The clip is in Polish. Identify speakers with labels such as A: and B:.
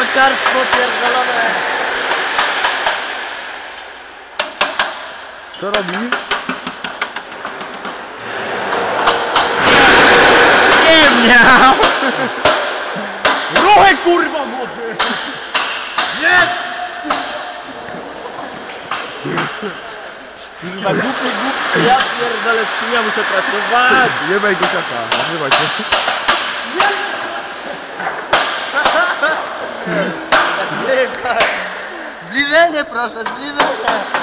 A: kociarstwo pierdolone. Co robi?
B: Nie miał! Ruchy kurwa młody! Jest! Kurwa głupy głupy, ja pierdolę, ja muszę pracować!
A: Jebaj go kaka, nazywaj się. Jest!
C: Zbliżenie proszę, zbliżenie.